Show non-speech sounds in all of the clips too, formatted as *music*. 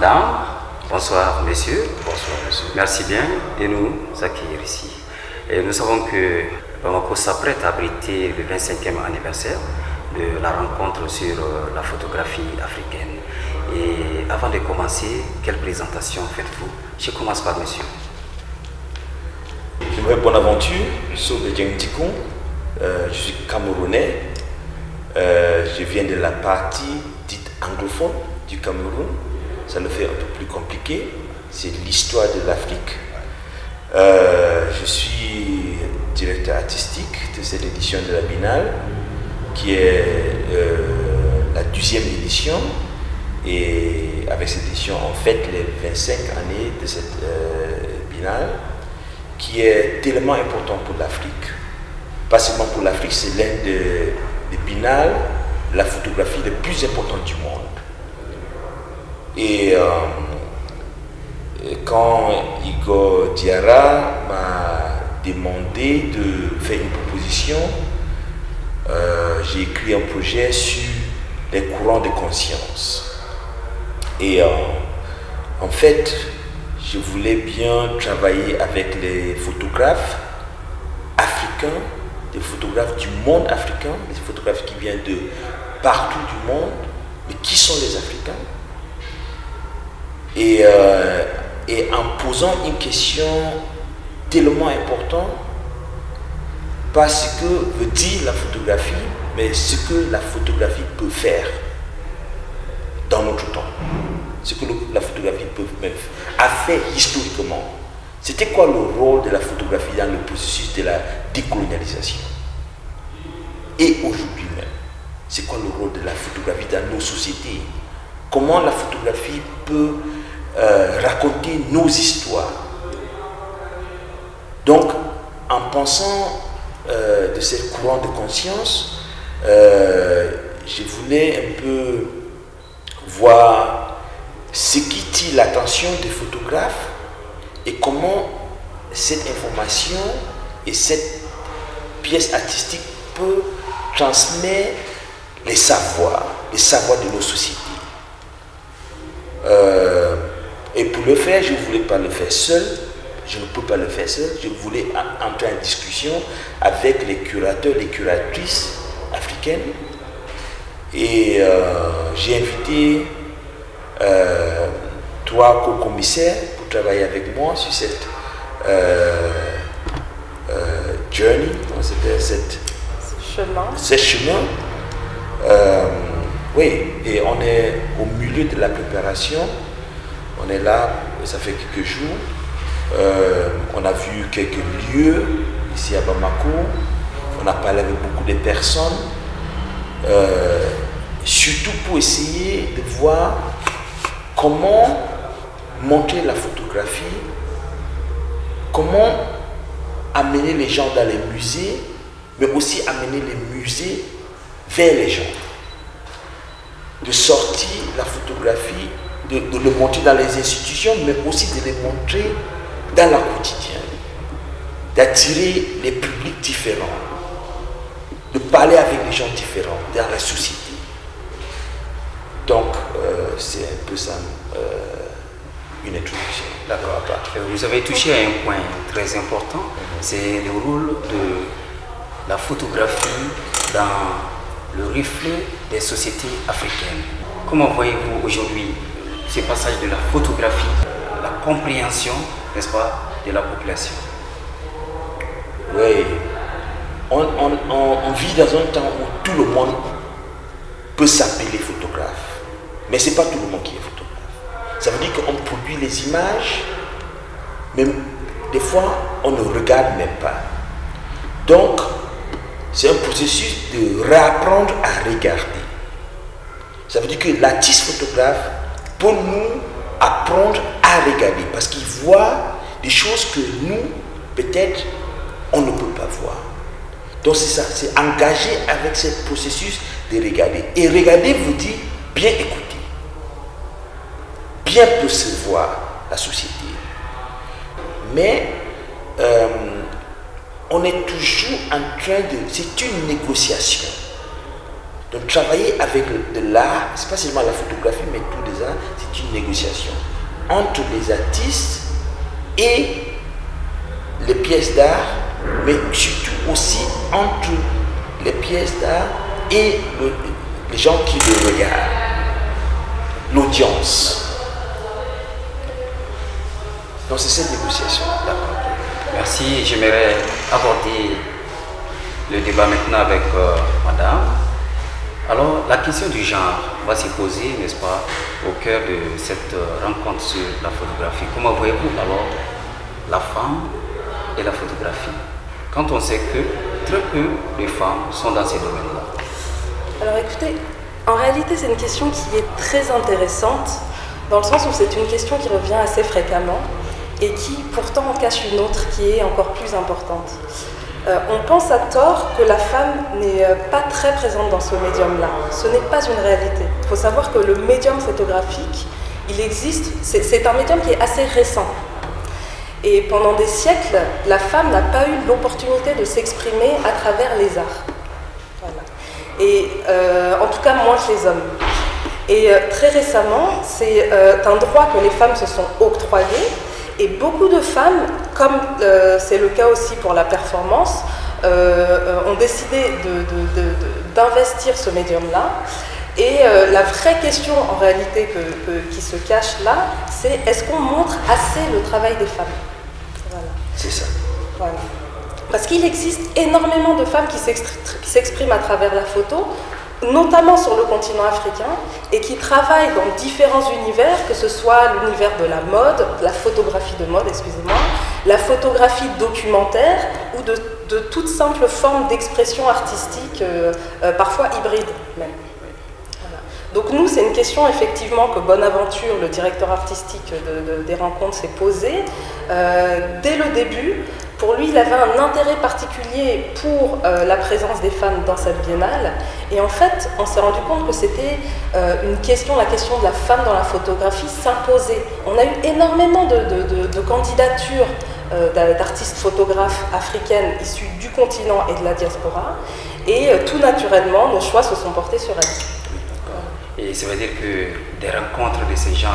madame, bonsoir messieurs. Bonsoir monsieur. Merci bien de nous accueillir ici. Et nous savons que Bamako s'apprête à abriter le 25e anniversaire de la rencontre sur euh, la photographie africaine. Et avant de commencer, quelle présentation faites-vous? Je commence par monsieur. Je m'appelle Bonaventure. Euh, je suis camerounais. Euh, je viens de la partie dite anglophone du Cameroun. Ça le fait un peu plus compliqué. C'est l'histoire de l'Afrique. Euh, je suis directeur artistique de cette édition de la Binale, qui est euh, la deuxième édition. Et avec cette édition, on fête les 25 années de cette euh, qui est tellement important pour l'Afrique. Pas seulement pour l'Afrique, c'est l'un des, des la photographie les plus importante du monde. Et euh, quand Igor Diarra m'a demandé de faire une proposition, euh, j'ai écrit un projet sur les courants de conscience. Et euh, en fait, je voulais bien travailler avec les photographes africains, des photographes du monde africain, des photographes qui viennent de partout du monde, mais qui sont les Africains? Et, euh, et en posant une question tellement importante, pas ce que veut dire la photographie, mais ce que la photographie peut faire dans notre temps. Ce que la photographie a fait historiquement. C'était quoi le rôle de la photographie dans le processus de la décolonialisation? Et aujourd'hui même, c'est quoi le rôle de la photographie dans nos sociétés? Comment la photographie peut euh, raconter nos histoires Donc, en pensant euh, de ce courant de conscience, euh, je voulais un peu voir ce qui tire l'attention des photographes et comment cette information et cette pièce artistique peut transmettre les savoirs, les savoirs de nos sociétés. Euh, et pour le faire, je ne voulais pas le faire seul. Je ne peux pas le faire seul. Je voulais en- entrer en discussion avec les curateurs, les curatrices africaines. Et euh, j'ai invité euh, trois co-commissaires pour travailler avec moi sur cette euh, euh, journey, s'appelle, cette Chemin. ce chemin. Oui, et on est au milieu de la préparation. On est là, ça fait quelques jours. Euh, on a vu quelques lieux ici à Bamako. On a parlé avec beaucoup de personnes. Euh, surtout pour essayer de voir comment montrer la photographie, comment amener les gens dans les musées, mais aussi amener les musées vers les gens. De sortir la photographie, de, de le montrer dans les institutions, mais aussi de les montrer dans la quotidien. D'attirer les publics différents. De parler avec les gens différents dans la société. Donc, euh, c'est un peu ça, euh, une introduction. D'accord. Euh, Vous avez touché à un point très important, c'est le rôle de la photographie dans le reflet des sociétés africaines. Comment voyez-vous aujourd'hui ce passage de la photographie, la compréhension, n'est-ce pas, de la population Oui. On- on vit dans un temps où tout le monde peut s'appeler photographe. Mais ce n'est pas tout le monde qui est photographe. Ça veut dire qu'on produit les images, mais des fois, on ne regarde même pas. Donc, c'est un processus de réapprendre à regarder. Ça veut dire que l'artiste photographe peut nous apprendre à regarder parce qu'il voit des choses que nous, peut-être, on ne peut pas voir. Donc c'est ça, c'est engager avec ce processus de regarder. Et regarder vous dit bien écouter, bien percevoir la société. Mais euh, on est toujours en train de... C'est une négociation. Donc travailler avec de l'art, c'est pas seulement la photographie, mais tous c'est une négociation entre les artistes et les pièces d'art, mais surtout aussi entre les pièces d'art et les gens qui le regardent, l'audience. Donc c'est cette négociation. Merci. J'aimerais aborder le débat maintenant avec euh, Madame. Alors, la question du genre va se poser, n'est-ce pas, au cœur de cette euh, rencontre sur la photographie. Comment voyez-vous alors la femme et la photographie? Quand on sait que très peu de femmes sont dans ces domaines-là Alors écoutez, en réalité c'est une question qui est très intéressante dans le sens où c'est une question qui revient assez fréquemment et qui pourtant en cache une autre qui est encore plus importante. Euh, on pense à tort que la femme n'est euh, pas très présente dans ce médium-là. Ce n'est pas une réalité. Il faut savoir que le médium photographique, il existe, c'est un médium qui est assez récent. Et pendant des siècles, la femme n'a pas eu l'opportunité de s'exprimer à travers les arts. Et euh, en tout cas, moins que les hommes. Et très récemment, c'est un droit que les femmes se sont octroyés et beaucoup de femmes, comme euh, c'est le cas aussi pour la performance, euh, ont décidé d'investir ce médium-là. Et euh, la vraie question en réalité qui se cache là, c'est est-ce qu'on montre assez le travail des femmes? Voilà. C'est ça. Voilà. Parce qu'il existe énormément de femmes qui s'expriment à travers la photo, notamment sur le continent africain, et qui travaillent dans différents univers, que ce soit l'univers de la mode, la photographie de mode, excusez-moi, la photographie documentaire ou de, de toutes simples formes d'expression artistique, euh, euh, parfois hybrides même. Donc nous, c'est une question effectivement que Bonaventure, le directeur artistique des rencontres, s'est posée euh, dès le début pour lui, il avait un intérêt particulier pour euh, la présence des femmes dans cette biennale. Et en fait, on s'est rendu compte que c'était euh, une question, la question de la femme dans la photographie s'imposait. On a eu énormément de, candidatures euh, d'artistes photographes africaines issues du continent et de la diaspora. Et tout naturellement, nos choix se sont portés sur elles. Et ça veut dire que des rencontres de ces gens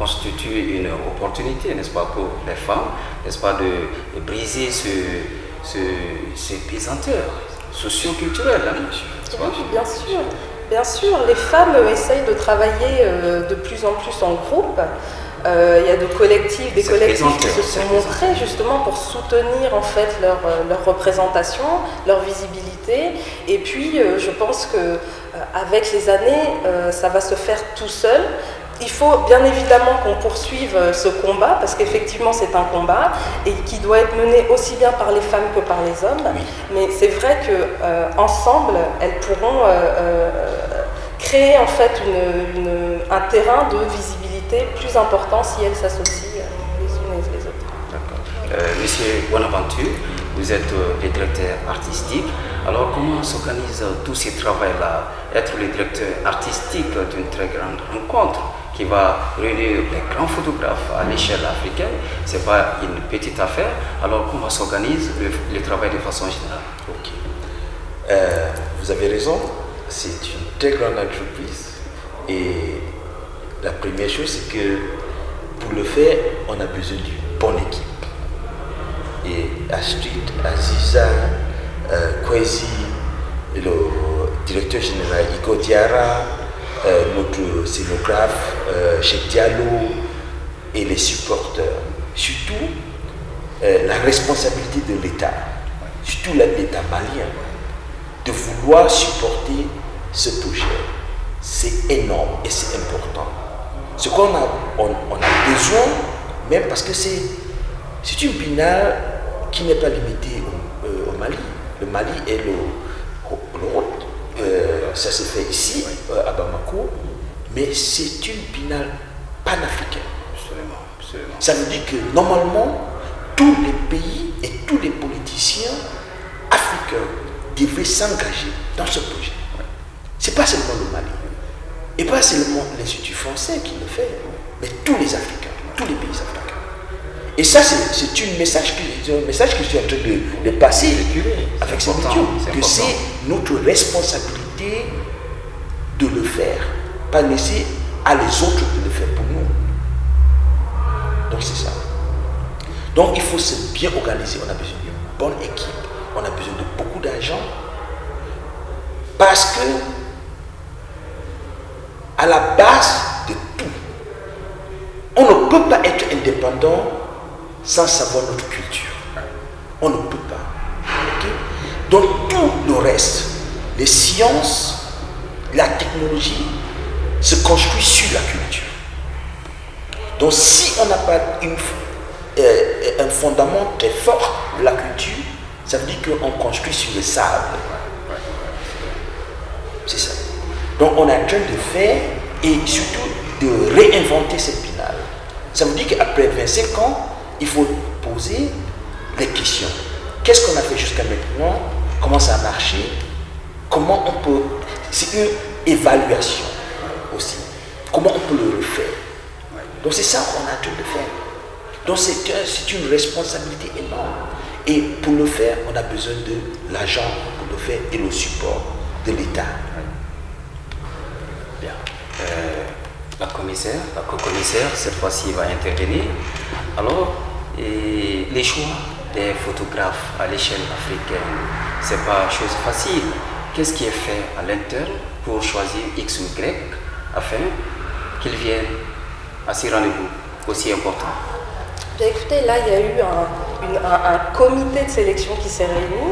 constitue une opportunité, n'est-ce pas, pour les femmes, n'est-ce pas, de, briser ce, ce, ces pesanteurs socioculturels, hein, bien sûr. Bien sûr, les femmes essayent de travailler euh, de plus en plus en groupe. Euh, il y a de collectifs, des collectifs qui se sont montrés justement pour soutenir en fait leur, euh, leur représentation, leur visibilité. Et puis, je pense que avec les années, ça va se faire tout seul. Il faut bien évidemment qu'on poursuive euh, ce combat, parce qu'effectivement c'est un combat, et qui doit être mené aussi bien par les femmes que par les hommes. Mais c'est vrai qu'ensemble, euh, elles pourront euh, créer en fait un terrain de visibilité plus important si elles s'associent les unes et les autres. D'accord. Monsieur Bonaventure, vous êtes le directeur artistique. Alors comment s'organise tout ce travail-là Être le directeur artistique d'une très grande rencontre qui va réunir les grands photographes à l'échelle africaine, ce n'est pas une petite affaire. Alors comment s'organise le, travail de façon générale? Euh, vous avez raison, c'est une très grande entreprise. Et la première chose, c'est que pour le faire, on a besoin d'une bonne équipe. Et Astrid, Aziza, Kwesi, le directeur général Igor Diara, euh, notre scénographe euh, chez Diallo et les supporters. Surtout euh, la responsabilité de l'État, surtout l'État malien, de vouloir supporter ce projet. C'est énorme et c'est important. Ce qu'on a, on, a besoin, même parce que c'est, c'est une binale qui n'est pas limitée au, Mali. Le Mali est le, euh, ça s'est fait ici, euh, à Bamako, mais c'est une pinale panafricaine. Ça veut dire que normalement, tous les pays et tous les politiciens africains devaient s'engager dans ce projet. Ce n'est pas seulement le Mali, et pas seulement l'Institut français qui le fait, mais tous les Africains, tous les pays africains. Et ça, c'est un message que, je suis en train de, de passer avec cette vidéo, que c'est notre responsabilité de le faire, pas laisser à les autres de le faire pour nous. Donc c'est ça. Donc il faut se bien organiser, on a besoin d'une bonne équipe, on a besoin de beaucoup d'argent, parce que à la base de tout, on ne peut pas être indépendant sans savoir notre culture. On ne peut pas. Donc tout le reste, les sciences, la technologie, se construit sur la culture. Donc si on n'a pas euh, un fondament très fort de la culture, ça veut dire qu'on construit sur le sable. C'est ça. Donc on est en train de faire et surtout de réinventer cette pinale. Ça veut dire qu'après 25 ans, il faut poser les questions. Qu'est-ce qu'on a fait jusqu'à maintenant? Comment ça a marché? Comment on peut... C'est une évaluation aussi. Comment on peut le refaire? Donc c'est ça qu'on a train de faire. Donc c'est une responsabilité énorme. Et pour le faire, on a besoin de l'argent pour le faire et le support de l'État. Bien. Euh, la commissaire, la co-commissaire, cette fois-ci va intervenir. Alors, les choix des photographes à l'échelle africaine, ce n'est pas chose facile. Qu'est-ce qui est fait à l'interne pour choisir X ou Y afin qu'ils viennent à ces rendez-vous aussi importants Écoutez, là, il y a eu un, comité de sélection qui s'est réuni,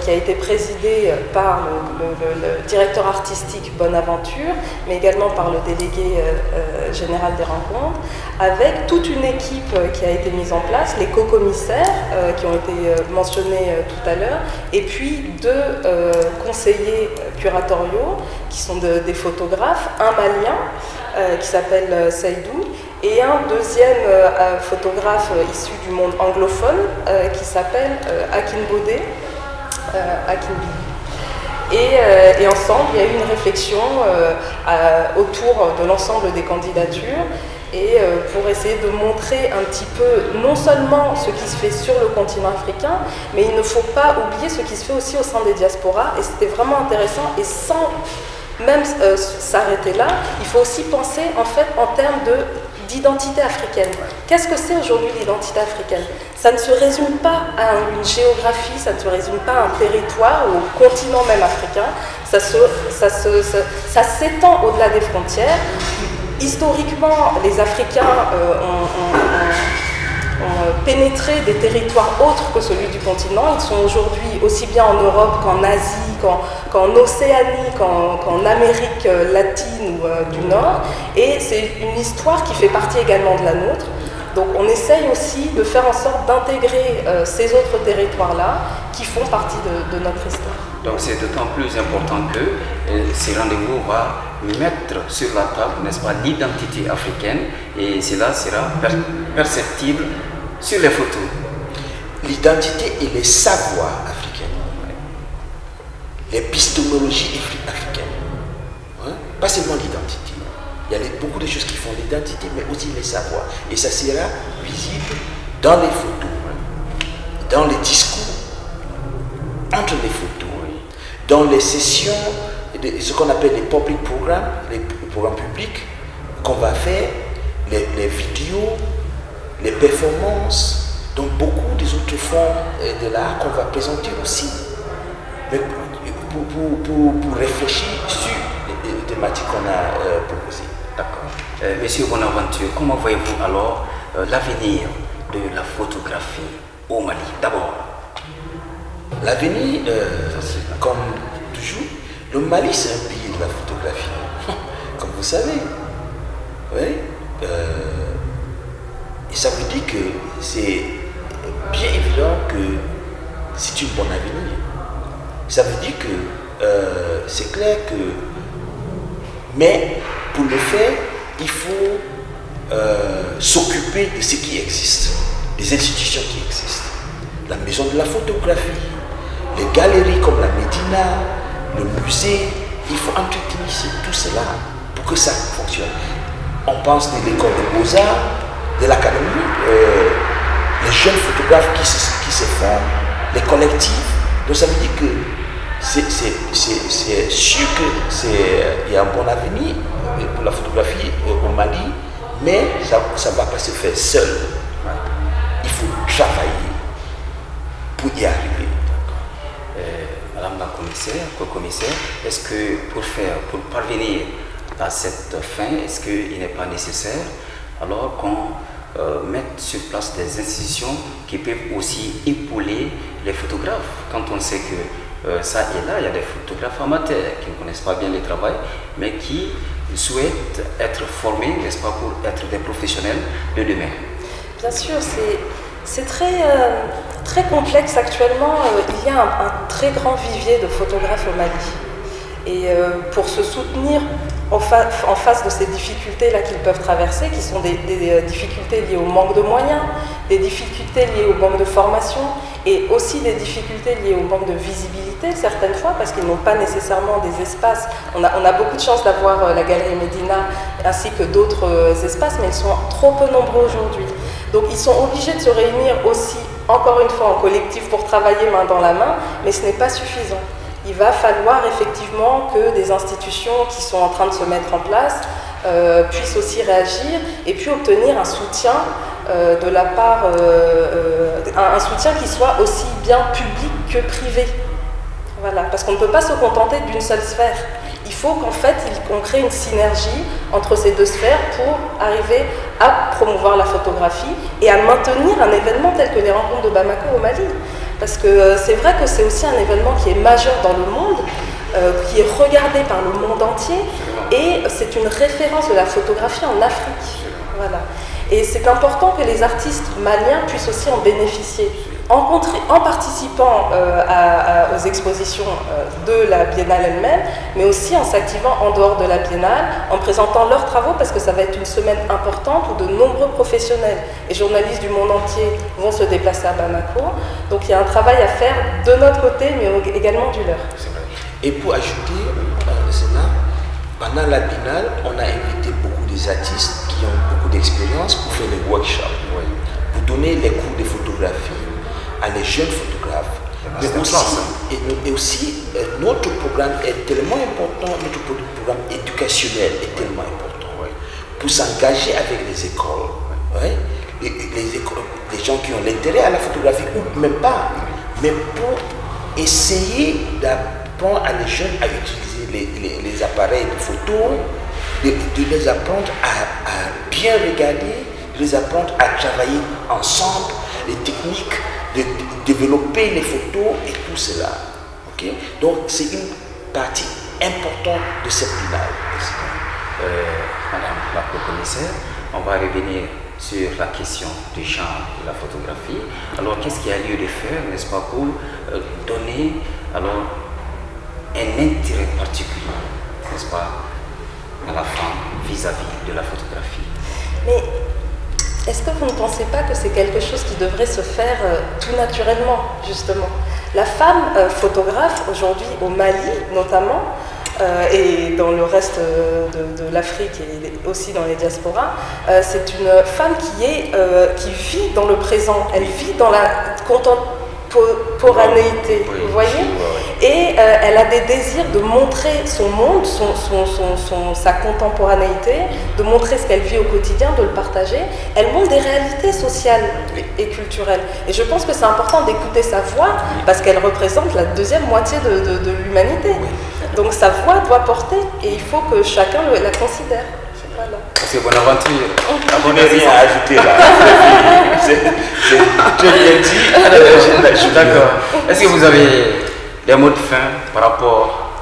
qui a été présidé par le, directeur artistique Bonaventure, mais également par le délégué euh, euh, général des rencontres, avec toute une équipe qui a été mise en place, les co-commissaires qui ont été mentionnés tout à l'heure, et puis deux conseillers curatoriaux qui sont des photographes, un malien qui s'appelle Saïdou, et un deuxième euh, euh, photographe euh, issu du monde anglophone qui s'appelle Akin Baudet. Et, et, ensemble, il y a eu une réflexion autour de l'ensemble des candidatures et pour essayer de montrer un petit peu non seulement ce qui se fait sur le continent africain, mais il ne faut pas oublier ce qui se fait aussi au sein des diasporas. Et c'était vraiment intéressant. Et sans même s'arrêter là, il faut aussi penser en fait en termes de d'identité africaine. Qu'est-ce que c'est aujourd'hui l'identité africaine? Ça ne se résume pas à une géographie, ça ne se résume pas à un territoire ou au continent même africain, ça, s'étend au-delà des frontières. Historiquement, les Africains euh, ont pénétré des territoires autres que celui du continent. Ils sont aujourd'hui aussi bien en Europe qu'en Asie, qu'en Océanie, qu'en Amérique latine ou euh, du Nord. Et c'est une histoire qui fait partie également de la nôtre. Donc on essaye aussi de faire en sorte d'intégrer euh, ces autres territoires-là qui font partie de, notre histoire. Donc c'est d'autant plus important que euh, ces rendez-vous vont mettre sur la table, n'est-ce pas, l'identité africaine et cela sera perceptible sur les photos. L'identité et les savoirs africains. L'épistémologie africaine. Hein? Pas seulement l'identité. Il y a beaucoup de choses qui font l'identité, mais aussi les savoirs. Et ça sera visible dans les photos, dans les discours, entre les photos, dans les sessions, ce qu'on appelle les public programmes, les programmes publics qu'on va faire, les vidéos, les performances, donc beaucoup des autres formes de l'art qu'on va présenter aussi. Mais pour, pour, réfléchir sur les, thématiques qu'on a euh, proposées. D'accord. Euh, Monsieur Bonaventure, comment voyez-vous alors euh, l'avenir de la photographie au Mali? D'abord. L'avenir, comme le Mali c'est un pays de la photographie, *laughs* comme vous savez. Oui ça veut dire que c'est bien évident que c'est une bonne avenir. Ça veut dire que euh, c'est clair que. Mais pour le faire, il faut euh, s'occuper de ce qui existe, des institutions qui existent. La maison de la photographie, les galeries comme la Médina, le musée, il faut entretenir tout cela pour que ça fonctionne. On pense de l'école de beaux-arts, de l'académie, euh, les jeunes photographes qui se, qui se font, les collectifs. Donc ça veut dire que c'est sûr qu'il y a un bon avenir pour la photographie au Mali, mais ça ne va pas se faire seul. Il faut travailler pour y arriver. Co-commissaire, est-ce que pour faire, pour parvenir à cette fin, est-ce qu'il n'est pas nécessaire? Alors qu'on euh, mette sur place des institutions qui peuvent aussi épauler les photographes quand on sait que euh, ça et là, il y a des photographes amateurs qui ne connaissent pas bien le travail, mais qui souhaitent être formés, n'est-ce pas, pour être des professionnels de demain. Bien sûr, c'est très, euh, très complexe actuellement. il y a un, très grand vivier de photographes au Mali. Et pour se soutenir en, face de ces difficultés-là qu'ils peuvent traverser, qui sont des, euh, difficultés liées au manque de moyens, des difficultés liées au manque de formation et aussi des difficultés liées au manque de visibilité certaines fois parce qu'ils n'ont pas nécessairement des espaces. On a, on a beaucoup de chance d'avoir euh, la Galerie Médina ainsi que d'autres euh, espaces, mais ils sont trop peu nombreux aujourd'hui. Donc ils sont obligés de se réunir aussi, encore une fois, en collectif pour travailler main dans la main, mais ce n'est pas suffisant il va falloir effectivement que des institutions qui sont en train de se mettre en place euh, puissent aussi réagir et puis obtenir un soutien euh, de la part, euh, un, soutien qui soit aussi bien public que privé. Voilà, parce qu'on ne peut pas se contenter d'une seule sphère. Il faut qu'en fait, on crée une synergie entre ces deux sphères pour arriver à promouvoir la photographie et à maintenir un événement tel que les rencontres de Bamako au Mali. Parce que euh, c'est vrai que c'est aussi un événement qui est majeur dans le monde, euh, qui est regardé par le monde entier, et c'est une référence de la photographie en Afrique. Voilà. Et c'est important que les artistes maliens puissent aussi en bénéficier en, participant euh, aux expositions euh, de la biennale elle-même, mais aussi en s'activant en dehors de la biennale, en présentant leurs travaux, parce que ça va être une semaine importante où de nombreux professionnels et journalistes du monde entier vont se déplacer à Bamako. Donc il y a un travail à faire de notre côté, mais également du leur. Et pour ajouter, euh, pendant la biennale, on a invité beaucoup des artistes qui ont beaucoup d'expérience pour faire des workshops, pour donner les cours de photographie à les jeunes photographes. Mais aussi, et, aussi, euh, notre programme est tellement important, notre programme éducationnel est tellement important pour s'engager avec les écoles. les, écoles, les gens qui ont l'intérêt à la photographie ou même pas, mais pour essayer d'apprendre à les jeunes à utiliser les, appareils de photo, de, les apprendre à, à, bien regarder, de les apprendre à travailler ensemble, les techniques de développer les photos et tout cela. ok? Donc c'est une partie importante de cette finale. Euh, Madame la commissaire, on va revenir sur la question du genre de la photographie. Alors qu'est-ce qu'il y a lieu de faire, n'est-ce pas, pour euh, donner alors un intérêt particulier, n'est-ce pas, à la femme vis-à-vis de la photographie? Mais est-ce que vous ne pensez pas que c'est quelque chose qui devrait se faire euh, tout naturellement, justement? La femme euh, photographe aujourd'hui au Mali notamment, euh, et dans le reste de, l'Afrique et aussi dans les diasporas, c'est une femme qui, est, qui vit dans le présent, elle vit dans la contemporanéité, vous voyez? Et euh, elle a des désirs de montrer son monde, son, son, sa contemporanéité, de montrer ce qu'elle vit au quotidien, de le partager. Elle montre des réalités sociales et, culturelles. Et je pense que c'est important d'écouter sa voix parce qu'elle représente la deuxième moitié de, de l'humanité. Donc sa voix doit porter et il faut que chacun la considère. C'est Bonaventure. Je n'ai rien à ajouter là. *laughs* C'est bien dit. *laughs* D'accord. Est-ce que vous avez des mots de fin par rapport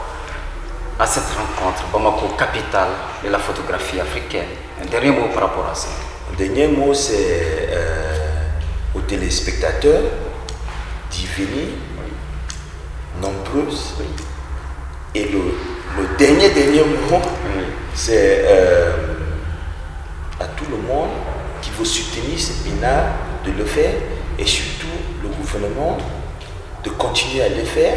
à cette rencontre, Bamako, capitale de la photographie africaine Un dernier mot par rapport à ça. Un dernier mot, c'est euh, aux téléspectateurs d'y venir, nombreuses. Et le, le dernier, dernier mot, c'est euh, à tout le monde qui veut soutenir ce de le faire et surtout le gouvernement de continuer à le faire,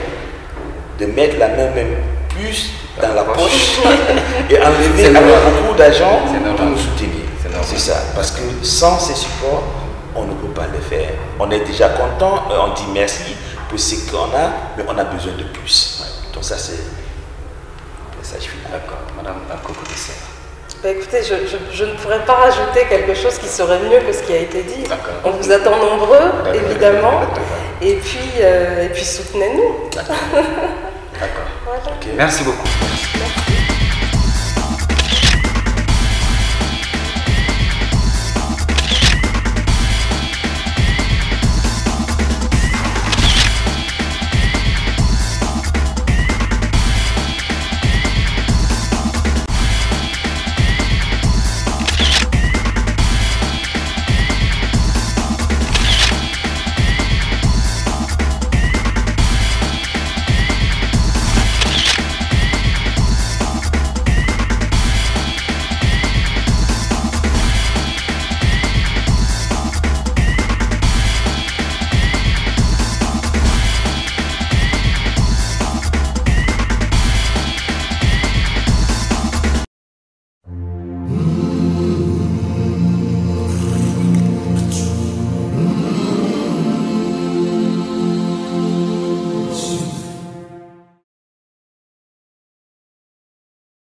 de mettre la main même plus dans la poche *laughs* et enlever beaucoup d'argent pour nous soutenir. C'est ça, parce que sans ces supports, on ne peut pas le faire. On est déjà content, euh, on dit merci pour ce qu'on a, mais on a besoin de plus. Donc ça, c'est le message final. D'accord. Madame la bah écoutez, je, je, ne pourrais pas rajouter quelque chose qui serait mieux que ce qui a été dit. On vous attend nombreux, évidemment et puis, euh, et puis soutenez-nous. D'accord. *laughs* Merci beaucoup.